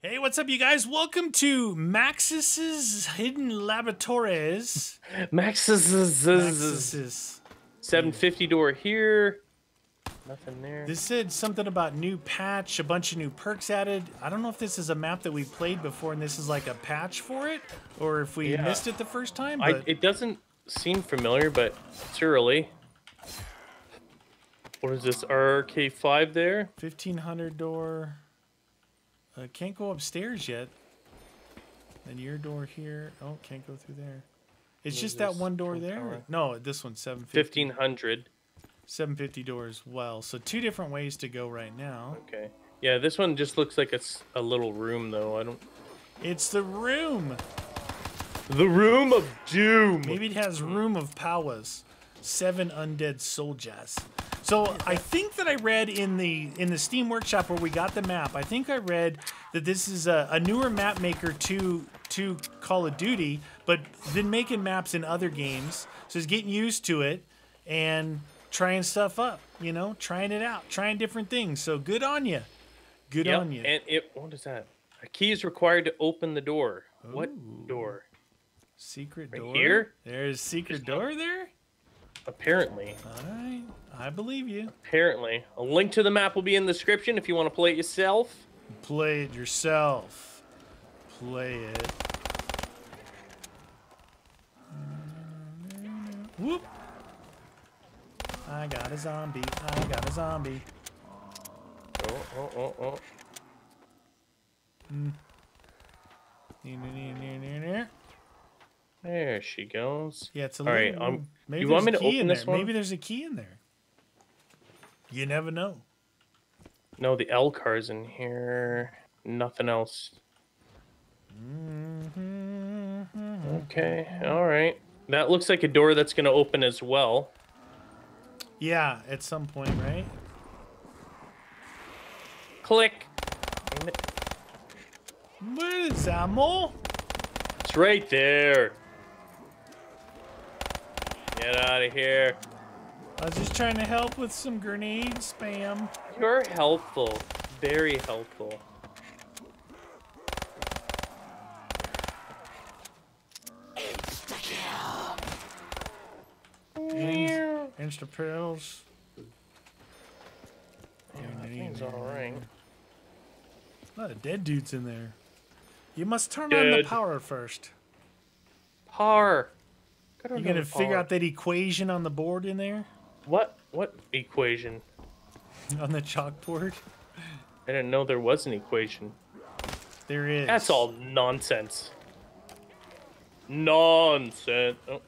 Hey, what's up, you guys? Welcome to Maxis's Hidden Laboratories. Max's Maxis's. 750 door here. Nothing there. This said something about new patch, a bunch of new perks added. I don't know if this is a map that we played before and this is like a patch for it, or if we Yeah. missed it the first time. I, it doesn't seem familiar, but it's early. What is this? RK5 there? 1500 door. Uh, can't go upstairs yet. Then your door here. Oh, can't go through there. It's What just that one door there. tower. No, this one's 750. 1500. 750 door as well. So two different ways to go right now. Okay. Yeah, this one just looks like it's a little room, though. I don't. It's the room. The Room of Doom. Maybe it has room of powers. Seven undead soldiers. So I think that I read in the in the Steam Workshop where we got the map. I think I read that this is a, a newer map maker to to Call of Duty, but been making maps in other games. So he's getting used to it and trying stuff up. You know, trying it out, trying different things. So good on you. Good Yep, on you. And it. What is that? A key is required to open the door. What door? Secret Right door. here? There's secret door there. Apparently. All right, I believe you. Apparently. A link to the map will be in the description if you want to play it yourself. Play it yourself. Play it. Whoop. I got a zombie. I got a zombie. Oh, oh, oh, oh. Hmm. Near, near, near, near, near. There she goes. Yeah, it's a All right, little. Maybe you want there's me a to key in open this one? Maybe there's a key in there. You never know. No, the L car's in here. Nothing else. Okay, all right. That looks like a door that's going to open as well. Yeah, at some point, right? Click. Damn it. Where is ammo? It's right there. Get out of here. I was just trying to help with some grenade spam. You're helpful. Very helpful. Insta pills. Yeah, oh, that thing's all right. A lot of dead dudes in there. You must turn on the power first. Par. I don't You know gonna figure par. out that equation on the board in there? what? What equation? On the chalkboard? I didn't know there was an equation. There is. That's all nonsense. Nonsense. Oh.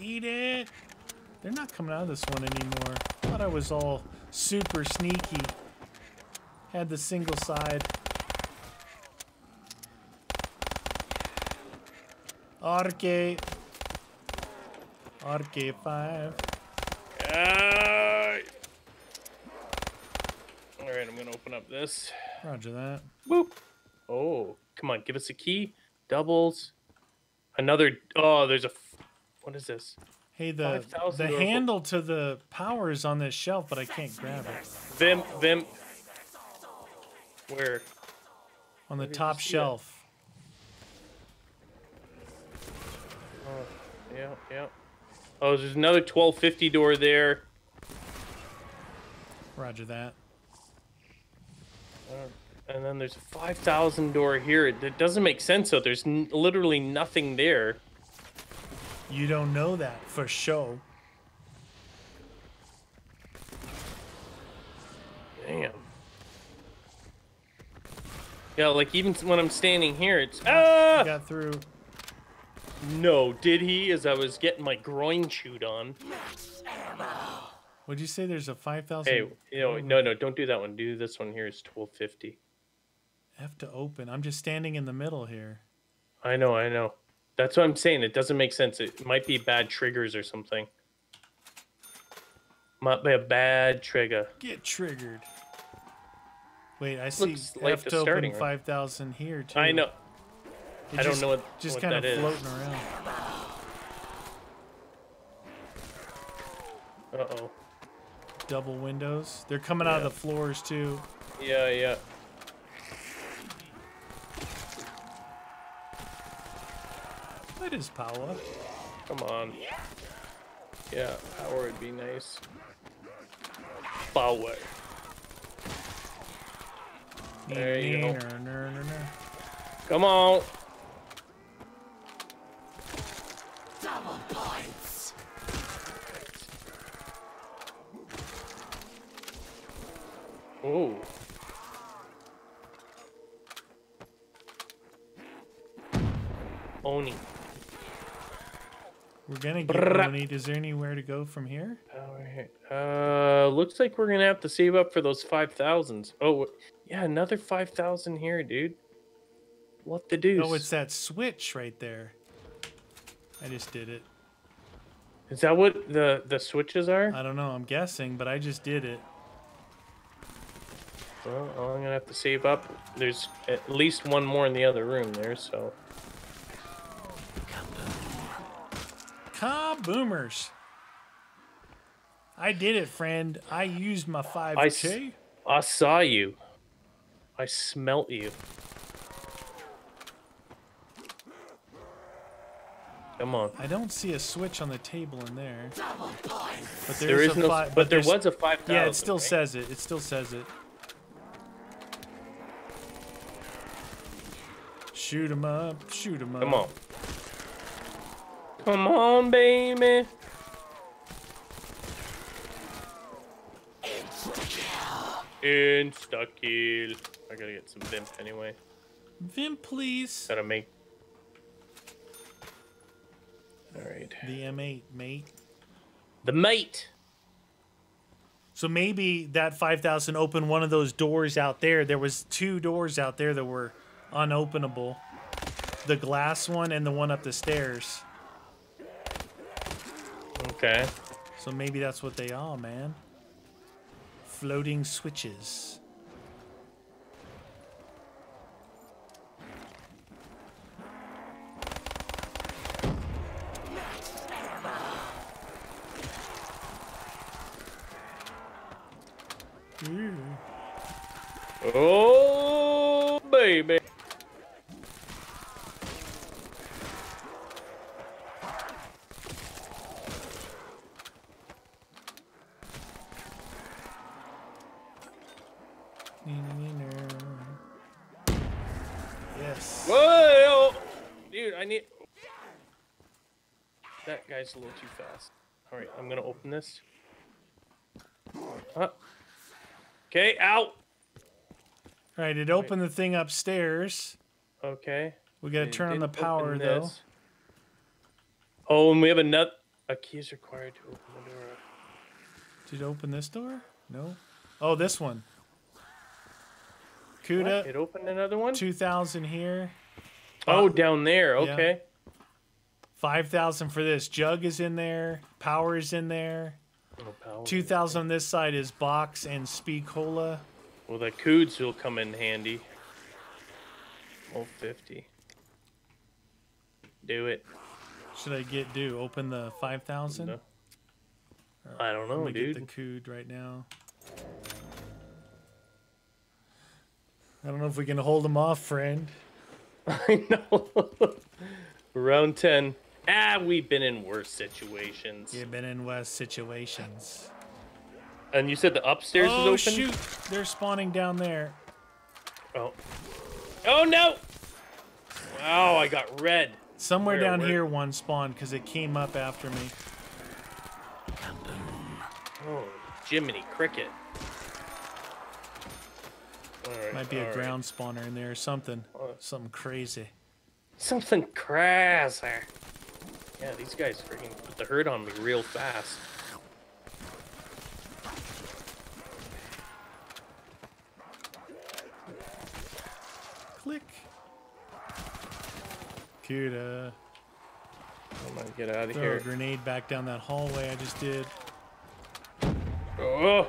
Eat it! They're not coming out of this one anymore. Thought I was all super sneaky. Had the single side. Arcade. Arcade 5. Ah. All right, I'm gonna open up this. Roger that. Boop. Oh, come on, give us a key. Doubles. Another. Oh, there's a. f- What is this? Hey, the 5,000 the handle to the power is on this shelf, but I can't grab it. Vim. Vim. Where? On the top it? shelf. Oh, yeah, yeah. Oh, there's another 1250 door there. Roger that. And then there's a 5,000 door here. It, doesn't make sense, though. There's n- literally nothing there. You don't know that for sure. Damn. Yeah, like even when I'm standing here, it's ah. Got through. No, did he? As I was getting my groin chewed on. Would you say there's a 5,000 Hey, you know, no, no, don't do that one. Do this one here. It's 1250. Have to open? I'm just standing in the middle here. I know, I know. That's what I'm saying. It doesn't make sense. It might be bad triggers or something. Might be a bad trigger. Get triggered. Wait, I see Looks like to open starting room. 5,000 here too. I know. It I don't know what- Just what kind that of is. floating around. Uh oh. Double windows. They're coming out of the floors too. Yeah, yeah. That is power. Come on. Yeah, power would be nice. Power. There you go. Come on. Double points. Ooh. Oni. We're gonna get money. Is there anywhere to go from here? Power hit. Uh, looks like we're gonna have to save up for those five thousands. Oh, yeah, another five thousand here, dude. What the deuce? Oh, it's that switch right there. I just did it. Is that what the the switches are? I don't know. I'm guessing, but I just did it. Well, I'm gonna have to save up. There's at least one more in the other room there, so. Kaboomers. I did it, friend. I used my 5K. I I saw you. I smelt you. Come on. I don't see a switch on the table in there. But There there's is a no, fi- but, there was a five thousand. Yeah, it still right? says it. It still says it. Shoot 'em up. Shoot 'em up. Come on. Come on, baby. Insta kill. Insta kill. I gotta get some vimp anyway. Vim, please. Gotta make. All right. The M8, mate. The mate. So maybe that 5,000 opened one of those doors out there. There was two doors out there that were unopenable. The glass one and the one up the stairs. Okay. So maybe that's what they are, man. Floating switches. Oh, baby. Yes. Whoa! Dude, I need. That guy's a little too fast. Alright, I'm gonna open this. Huh. Okay, out! All right, it opened the thing upstairs. Okay. We gotta turn on the power though. Oh, and we have another. A key is required to open the door. Did it open this door? No. Oh, this one. What? Kuda, It opened another one? 2,000 here. Oh, down there. Yeah. Okay. 5,000 for this. Jug is in there. Power is in there. Power. 2,000 on this side is box and speed cola. Well, the coods will come in handy. Oh, 50. Do it. Should I get do? Open the 5,000? No. I don't I'm know, gonna dude. get the cood right now. I don't know if we can hold them off, friend. I know. Round 10. Ah, we've been in worse situations. You've been in worse situations. And you said the upstairs oh, is open? Oh, shoot. They're spawning down there. Oh. Oh, no! Wow, I got red. Somewhere Where, down where? here one spawned because it came up after me. Oh, Jiminy Cricket. Alright, Might be a alright. ground spawner in there or something. Uh, Something crazy. Something crazy. Yeah, these guys freaking put the hurt on me real fast. Click. Kuda. I'm gonna get out of Throw a here. grenade back down that hallway I just did. Oh!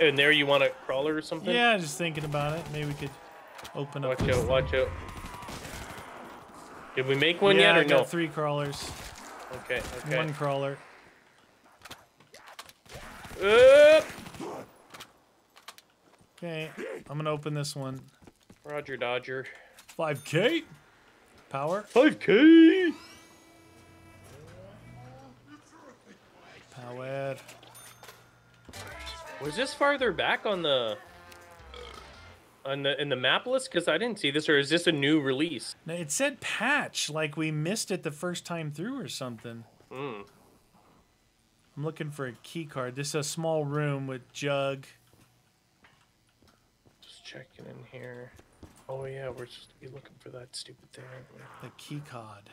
And there you want a crawler or something? Yeah, just thinking about it. Maybe we could open up. Watch out, thing. watch out. Did we make one yeah, yet or I got no? three crawlers. Okay, okay. One crawler. Uh, Okay, I'm gonna open this one. Roger Dodger. 5K power. 5K. Power. Was this farther back on the on the in the map list? Because I didn't see this, or is this a new release? It said patch, like we missed it the first time through or something. Hmm. I'm looking for a key card. This is a small room with jug. Just checking in here. Oh yeah, we're to be looking for that stupid thing. aren't we? The key card.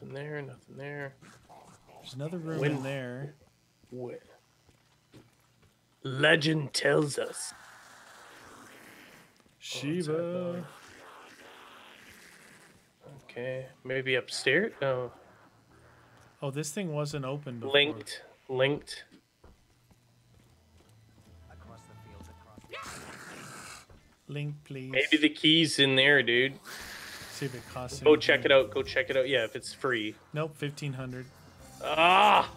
Nothing there. Nothing there. There's another room When- in there. Where? Legend tells us. Shiva. Okay, maybe upstairs. No, Oh, this thing wasn't open before. linked, linked. Link, please. Maybe the keys in there, dude. See if it costs. Go check it out. Go check it out. Yeah, if it's free. Nope, fifteen hundred. Ah!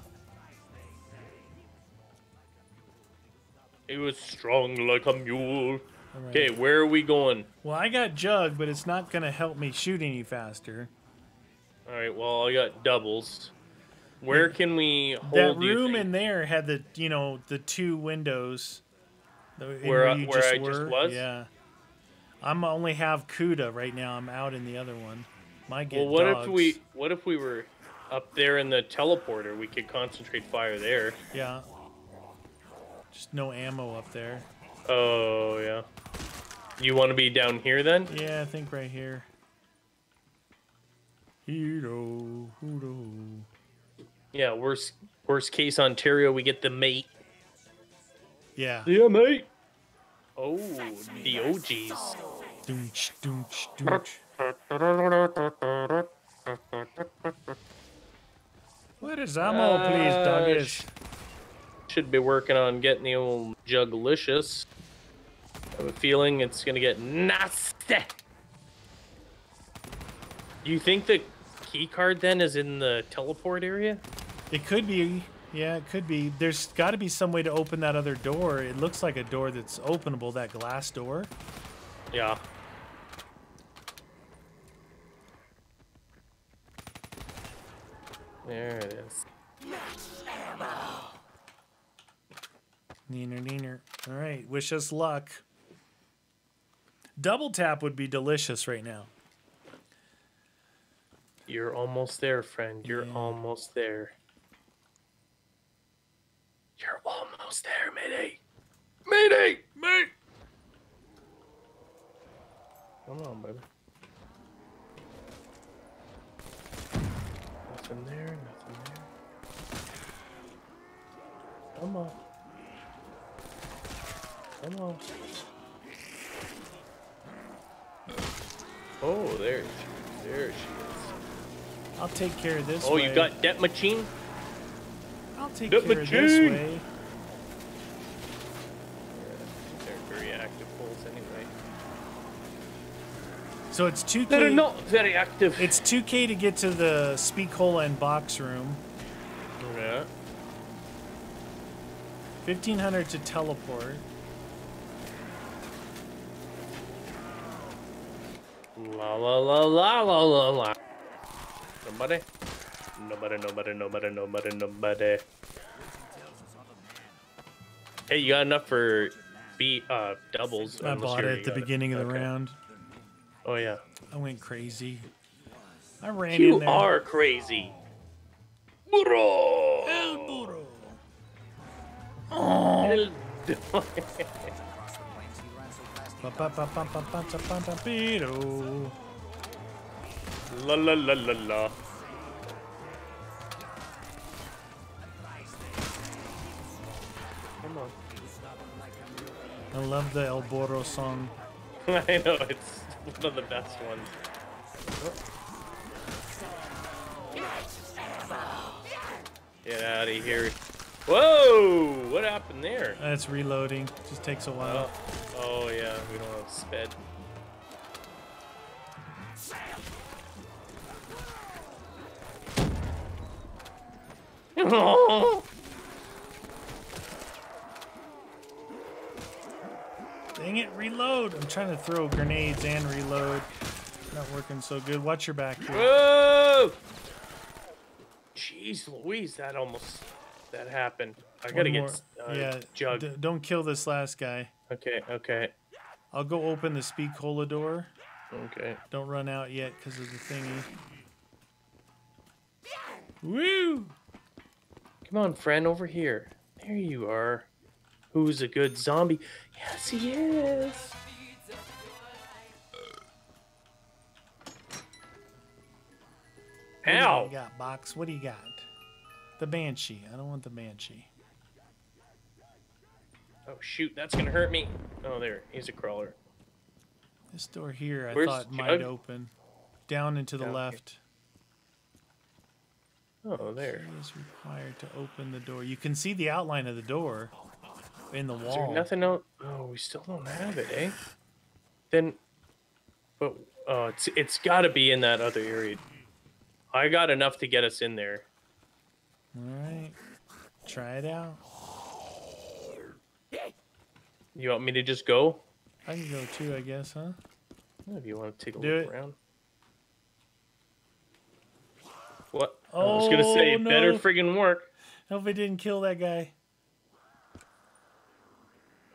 It was strong like a mule. Okay, where are we going? Well, I got jug, but it's not gonna help me shoot any faster. All right. Well, I got doubles. Where can we hold? that room in there had the you know the two windows. Where I- you where I just was? Yeah. I'm only have Cuda right now. I'm out in the other one. My get Well, what dogs. if we? What if we were up there in the teleporter? We could concentrate fire there. Yeah. Just no ammo up there. Oh yeah. You want to be down here then? Yeah, I think right here. Hero, hero. Yeah. Worst worst case Ontario, we get the mate. Yeah. Yeah, mate. Oh, the OGs. Doonch, doonch, doonch. Where is ammo, please, doggies? Should be working on getting the old Juglicious. I have a feeling it's gonna get nasty. You think the key card then is in the teleport area? It could be. Yeah, it could be. There's got to be some way to open that other door. It looks like a door that's openable, that glass door. Yeah. There it is. Neener, neener. All right, wish us luck. Double tap would be delicious right now. You're almost there, friend. You're Yeah. almost there. You're almost there, Mayday. Mayday! Mate! Come on, baby. Nothing there, nothing there. Come on. Come on. Oh, there she There she is. I'll take care of this. Oh, way. you got that machine? I'll take the care of this machine. way. They're very active holes anyway. So it's two They're K. not very active. It's two K to get to the speed cola and box room. yeah. Fifteen hundred to teleport. La la la la la la la. Nobody? Nobody, nobody, nobody, nobody, nobody. Hey, you got enough for B uh doubles. I bought it at the beginning it. of the okay. round. Oh yeah. I went crazy. I ran you in there. Are crazy. Burro. El burro. Oh. El... la la la la la. Come on. I love the El Burro song. I know it's one of the best ones. Get out of here! Whoa! What happened there? That's reloading. Just takes a while. Oh, Oh yeah, we don't have sped. Dang it, reload! I'm trying to throw grenades and reload. Not working so good. Watch your back here. Whoa! Jeez Louise, that almost... That happened. I One gotta more. get uh, yeah, jugged. don't kill this last guy okay, okay, I'll go open the speed cola door. okay. Don't run out yet because of the thingy. Woo! Come on, friend, over here. There you are. Who's a good zombie? Yes, he is. What do you got, box? What do you got? The banshee. I don't want the banshee. Oh shoot, that's gonna hurt me. Oh, there, he's a crawler. This door here, I Where's thought might open. Down and to the Down here. left. Oh, there. It is required to open the door. You can see the outline of the door in the Is there wall. nothing else? Oh, we still don't have it, eh? Then, but oh, it's it's got to be in that other area. I got enough to get us in there. All right. Try it out. You want me to just go? I can go too, I guess, huh? If you want to take a Do look it. around. What? Oh, I was gonna say Oh, it better no. friggin' work. Hope it didn't kill that guy.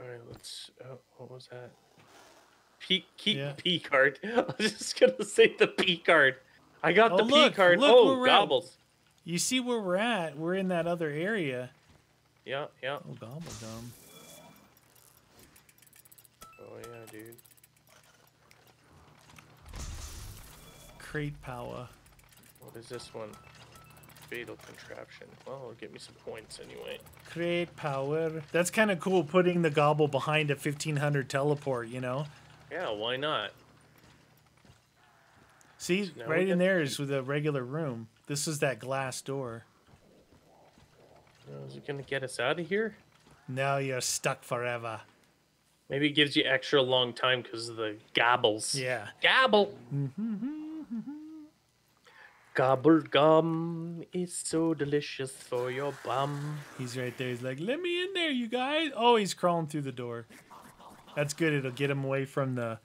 All right, let's. Oh, what was that? P P Yeah. P card. I was just gonna say the P card. I got Oh, the P card. look oh, we're at. gobbles. You see where we're at? We're in that other area. Yeah, yeah. Oh, gobblegum. Oh yeah, dude. Crate power. What is this one? Fatal contraption. Well, it'll get me some points anyway. Crate power. That's kind of cool putting the gobble behind a 1500 teleport, you know? Yeah, why not? See, now we right in there the is with a regular room. This is that glass door. Oh, Is it gonna get us out of here? Now you're stuck forever. Maybe it gives you extra long time because of the gobbles. Yeah. Gobble. Gobble gum is so delicious for your bum. He's right there. He's like, let me in there, you guys. Oh, he's crawling through the door. That's good. It'll get him away from the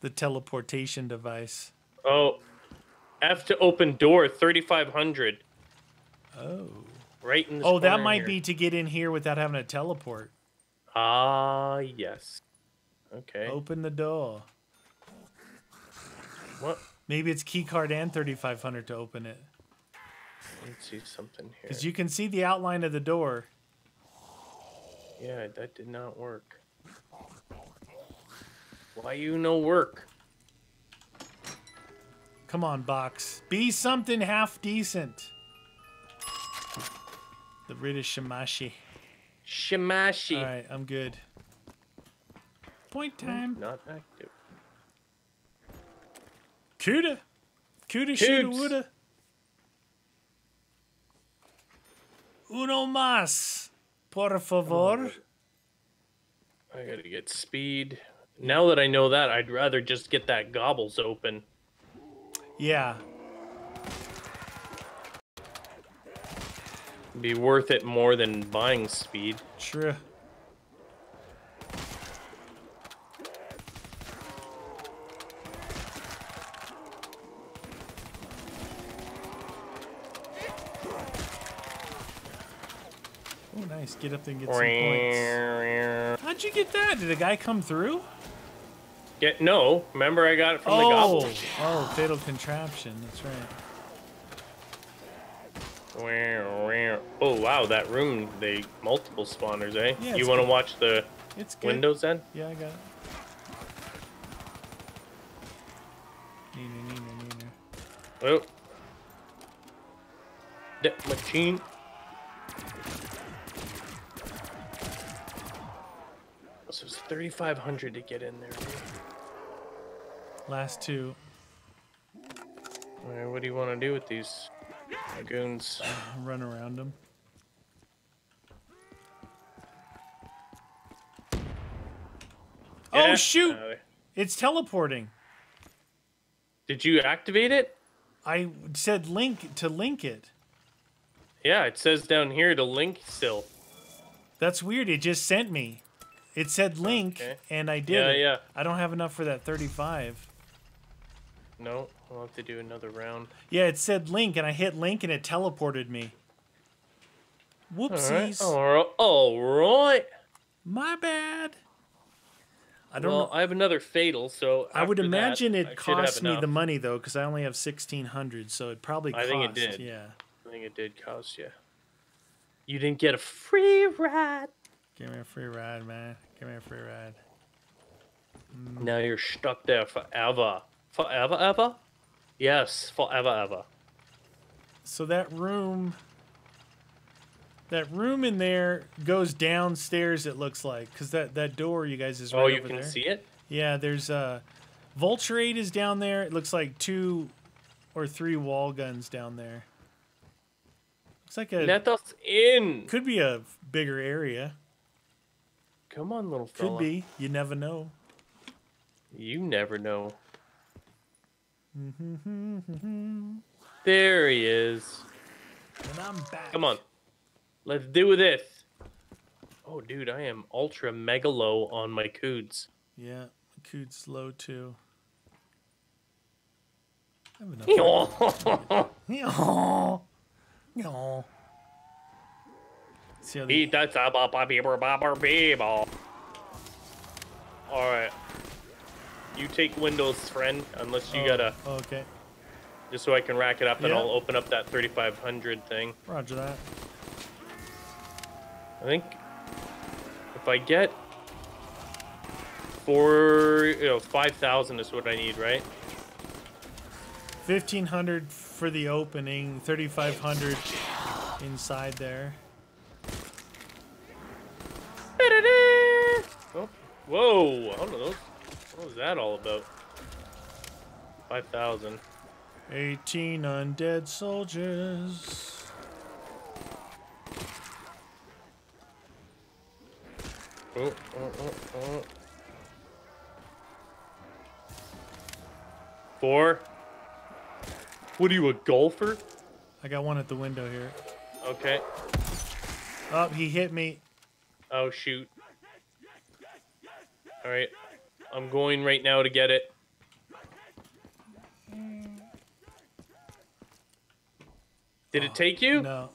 the teleportation device. Oh, F to open door 3500. Oh. Right in the Oh, that might be to get in here without having to teleport. Ah, yes. Okay. Open the door. What? Maybe it's keycard and 3500 to open it. Let's see something here. Because you can see the outline of the door. Yeah, that did not work. Why you no work? Come on, box. Be something half decent. The British Shamashi. Shimashi. All right, I'm good. Point hmm, time. Not active. Kuda. Kuda shoulda woulda. Uno mas. Por favor. Oh, I gotta get speed. Now that I know that, I'd rather just get that gobbles open. Yeah. Be worth it more than buying speed. True. Oh, nice. Get up there and get some points. How'd you get that? Did a guy come through? Get no. Remember, I got it from the oh, oh, fatal contraption. That's right. Oh wow, that room they multiple spawners, eh? Yeah, you want to watch the It's good. windows then? Yeah, I got it. Neener, neener, neener. Oh. That machine. So it's 3,500 to get in there. Last two. What do you want to do with these goons? Run around them. Get Oh shoot! uh, It's teleporting. did you activate it? I said link to link it. Yeah, it says down here to link still. That's weird. It just sent me. It said link, Okay. and I did Yeah, it. yeah. I don't have enough for that 35. No, I'll have to do another round. Yeah, it said link, and I hit link, and it teleported me. Whoopsies. All right. All right. My bad. I don't Well, know. I have another fatal, so I would that, imagine I it cost me the money though, because I only have sixteen hundred, so it probably I cost. think it did. Yeah. I think it did cost you. You didn't get a free ride. Give me a free ride, man. Give me a free ride. Mm. Now you're stuck there forever. Forever, ever? Yes, forever, ever. So that room, that room in there goes downstairs. It looks like because that that door, you guys, is right Oh, you over can there. see it? Yeah, there's uh, Vulture Aid is down there. It looks like two or three wall guns down there. Looks like a Let us in. could be a bigger area. Come on, little Could be. You never know. You never know. There he is. And I'm back. Come on. Let's do this. Oh, dude, I am ultra mega low on my coods. Yeah, my Coot's low too. I have enough. Eat. See how the, that sababa beaver bobber beaver. Alright. You take Windows, friend, unless you oh, gotta, Okay, just so I can rack it up and Yeah. I'll open up that 3500 thing. Roger that. I think if I get four, you know, 5,000 is what I need, right? Fifteen hundred for the opening. Thirty five hundred inside there. Oh, whoa! I don't know. What was that all about? 5,000. Eighteen undead soldiers. Oh, oh, oh, oh. Four. What are you, a golfer? I got one at the window here. Okay. Oh, he hit me. Oh, shoot. Alright. I'm going right now to get it. Did it oh, take you? No,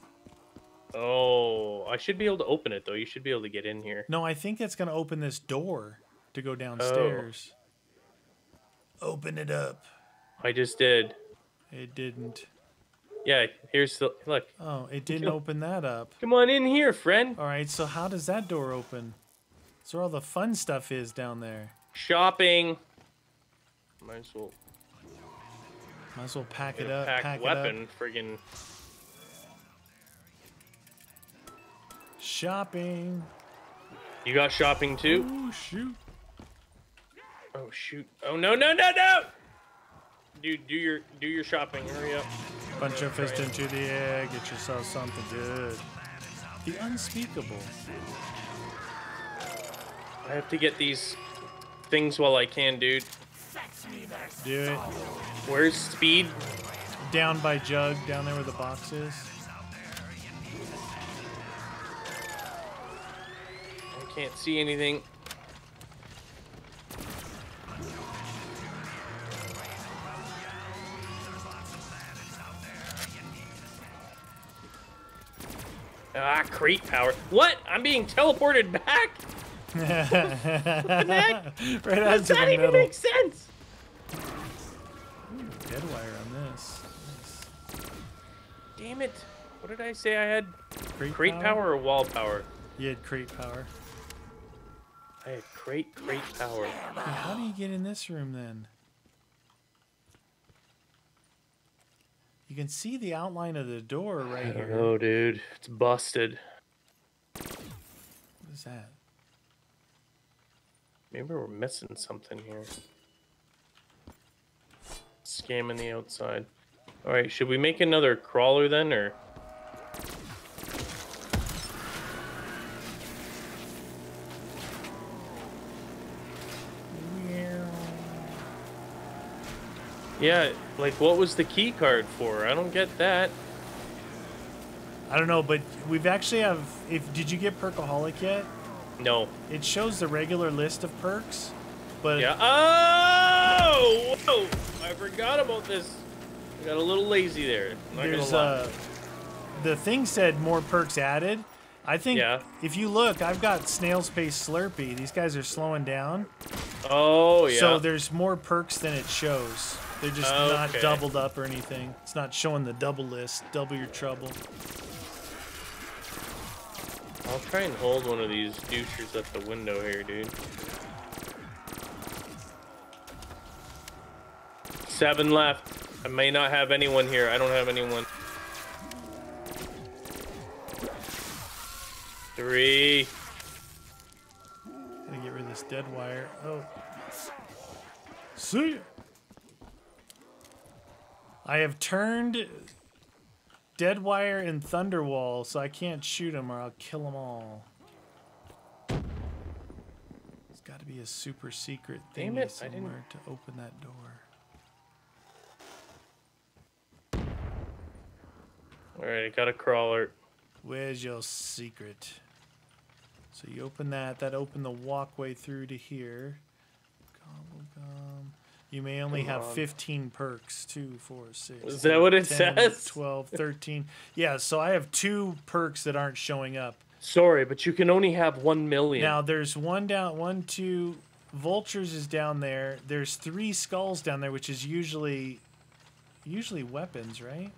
Oh, I should be able to open it though. You should be able to get in here. no. I think it's gonna open this door to Oh. go downstairs. Oh. Open it up. I just did. It didn't. Yeah, here's the look. Oh, it didn't open that up. Come on in here, friend. All right, so how does that door open? That's where all the fun stuff is down there. Shopping. Might as well Might as well pack it up. packed Pack weapon. it up. Friggin' Shopping. You got shopping too? Ooh, shoot. Oh shoot. Oh no no no no! Dude, do your do your shopping. Hurry up. Punch your fist into the air. Get yourself something good. The unspeakable. I have to get these things while I can, dude. Fetch me their Do it. Where's speed? Down by Jug, down there where the box is. I can't see anything. Ah, crate power. What? I'm being teleported back? right Does onto the that even middle. make sense? Dead wire on this. Damn it. What did I say I had? Crate, Crate power or wall power? You had crate power. I had crate, crate power. Hey, how do you get in this room then? You can see the outline of the door I right don't here. know, dude. It's busted. What is that? Maybe we're missing something here. Scamming the outside. Alright, should we make another crawler then, or? Yeah, like what was the key card for? I don't get that. I don't know, but we've actually have. If did you get Perkaholic yet? No. It shows the regular list of perks, but Yeah. Oh! Whoa! I forgot about this. I got a little lazy there. There's uh the thing said more perks added. I think Yeah. if you look, I've got snail's pace Slurpee. These guys are slowing down. oh yeah. So there's more perks than it shows. They're just not doubled up or anything. It's not showing the double list, double your trouble. I'll try and hold one of these douchers at the window here, dude. Seven left. I may not have anyone here. I don't have anyone. Three. Gotta get rid of this dead wire. Oh. See. I have turned dead wire and thunderwall, so I can't shoot them or I'll kill them all. There's got to be a super secret thing Damn it, I didn't- somewhere to open that door. Alright, I got a crawler. Where's your secret? So you open that. That opened the walkway through to here. You may only Come have on. 15 perks. 2, 4, 6. Is that what it 10, says? 12, 13. yeah, so I have two perks that aren't showing up. Sorry, but you can only have one million. Now there's one down, one, two. Vultures is down there. There's three skulls down there, which is usually, usually weapons, right?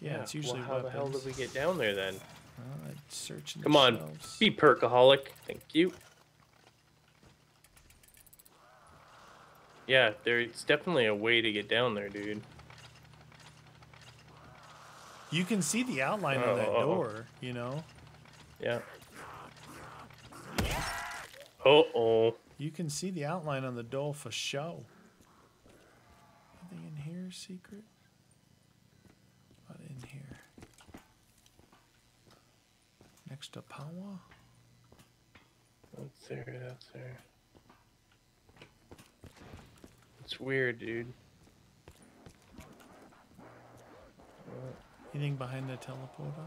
Yeah, it's usually well, how weapons. the hell did we get down there then? Well, I'd search in the Come on, shelves. be perkaholic. Thank you. Yeah, there's definitely a way to get down there, dude. You can see the outline of that Oh, oh, oh. door, you know? Yeah. Uh oh. You can see the outline on the door for show. Anything in here secret? What in here? Next to power? That's there, that's there. It's weird, dude. Anything behind the teleporter?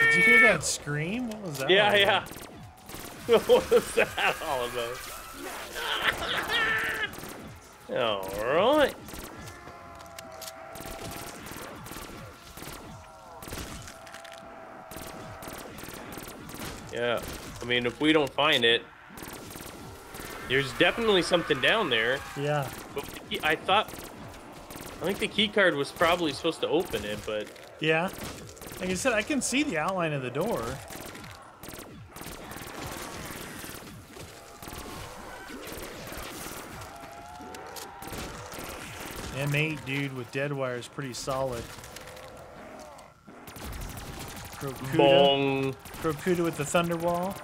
Did you hear that scream? What was that? Yeah, all yeah. about? what was that all about? Alright. Yeah, I mean, if we don't find it, there's definitely something down there. Yeah. But I thought, I think the key card was probably supposed to open it, but Yeah. Like I said, I can see the outline of the door. M8 dude with dead wire is pretty solid. Crocuda. bong. Crocuda with the Thunderwall.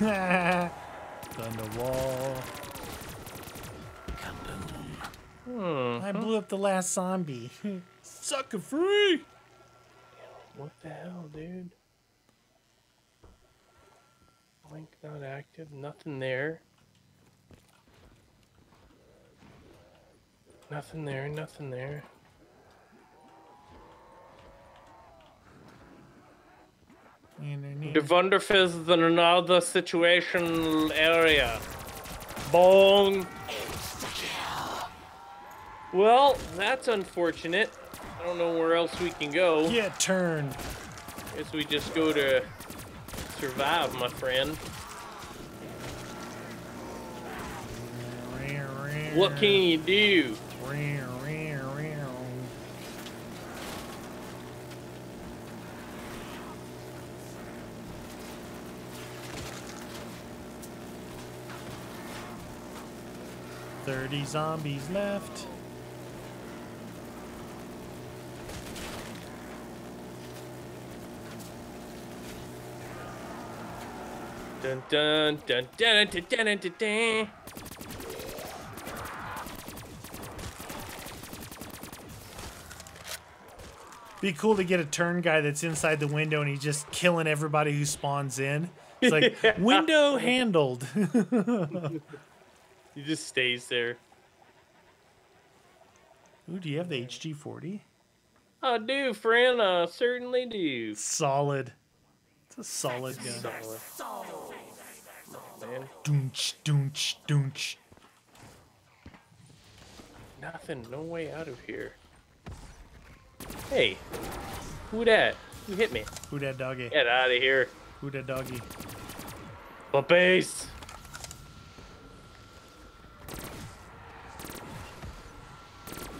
Thunderwall. Hmm. I blew up the last zombie. Sucker free! What the hell, dude? Link not active. Nothing there. Nothing there. Nothing there. The Wonderful is in another situation area. Bong. Well, that's unfortunate. I don't know where else we can go. Get turned. Guess we just go to survive, my friend. What can you do? Thirty zombies left. Dun dun dun dun dun dun dun dun. dun. Be cool to get a turn guy that's inside the window and he's just killing everybody who spawns in. It's like Yeah. window handled. He just stays there. Ooh, do you have the HG40? I do, friend. I certainly do. Solid. It's a solid gun. Solid. Man, Doonch, doonch, doonch. nothing. No way out of here. Hey, who that? You hit me. Who that doggy? Get out of here. Who that doggy? The base.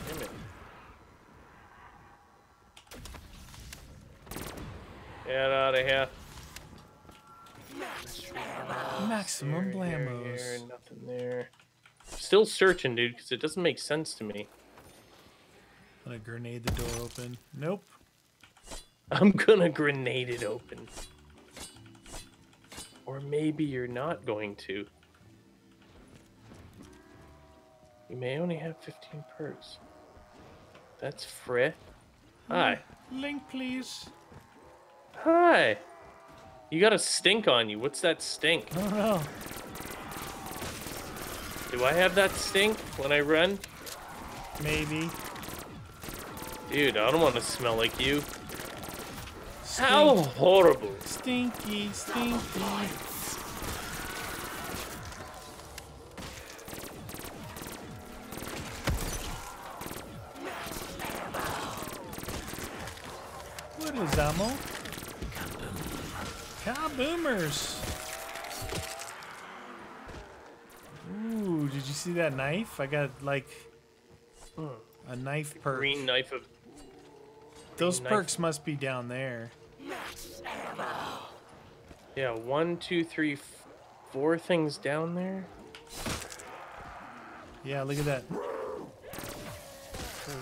Damn it. Get out of here. Maximum blamos. nothing there. Still searching, dude, because it doesn't make sense to me. Gonna grenade the door open. Nope. I'm gonna grenade it open. Or maybe you're not going to. You may only have 15 perks. That's Fred. Hi. Link, please. Hi. You got a stink on you. What's that stink? I don't know. Do I have that stink when I run? Maybe. Dude, I don't want to smell like you. Stink- How horrible. Stinky, stinky. What is ammo? Kaboomers. Ooh, did you see that knife? I got like hmm. a knife perk. Green knife of. Those knife. perks must be down there. Yeah, one, two, three, f- four things down there. Yeah, look at that. Oh,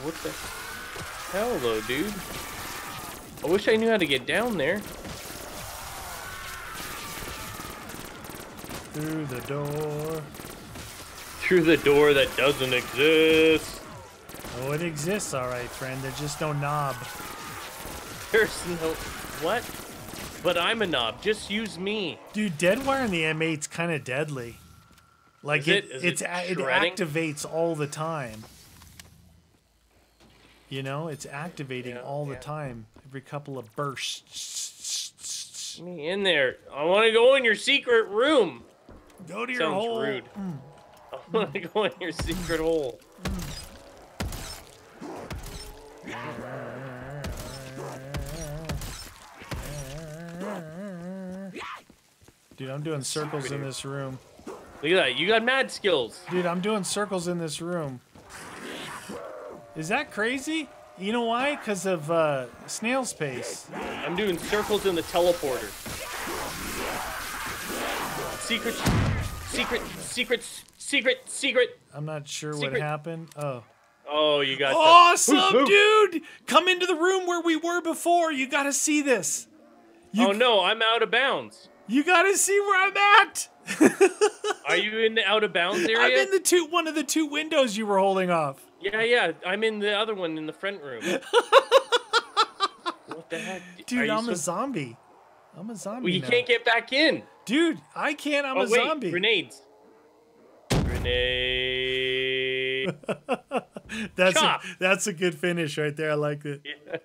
What the hell, though, dude? I wish I knew how to get down there. Through the door. Through the door that doesn't exist. Oh, it exists, all right, friend. There's just no knob. There's no. What? But I'm a knob. Just use me. Dude, Deadwire in the M8's kind of deadly. Like Is it, it? It's it a- it activates all the time. You know, it's activating Yeah, all the time. Every couple of bursts. Me in there. I want to go in your secret room. Go to your Sounds hole. rude. Mm. I want to go in your secret hole. Mm. Dude, I'm doing circles in this room. Look at that. You got mad skills. Dude, I'm doing circles in this room. Is that crazy? You know why? Because of uh, snail's pace. I'm doing circles in the teleporter. Secret, secret, secret, secret, secret. I'm not sure what happened. Oh. Oh, you got the- Awesome, dude! Come into the room where we were before. You gotta see this. You, Oh no, I'm out of bounds. You gotta see where I'm at. Are you in the out of bounds area? I'm in the two one of the two windows you were holding off. Yeah, yeah. I'm in the other one in the front room. what the heck? Dude, I'm a supposed- zombie. I'm a zombie. Well, you now. can't get back in. Dude, I can't. I'm oh a wait, zombie. grenades. Grenade. That's a, that's a good finish right there. I like it. Yeah.